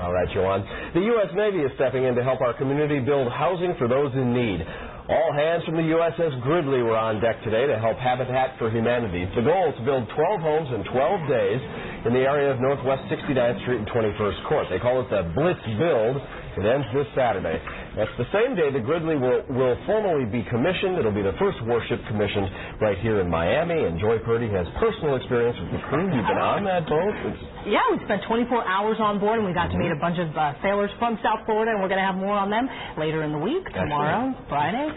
All right, Joanne. The U.S. Navy is stepping in to help our community build housing for those in need. All hands from the USS Gridley were on deck today to help Habitat for Humanity. The goal is to build 12 homes in 12 days in the area of Northwest 69th Street and 21st Court. They call it the Blitz Build. It ends this Saturday. That's the same day the Gridley will, will formally be commissioned. It'll be the first warship commissioned right here in Miami. And Joy Purdy has personal experience with the crew. You've been on that boat. It's yeah, we spent 24 hours on board, and we got to meet a bunch of uh, sailors from South Florida, and we're going to have more on them later in the week, tomorrow, Friday.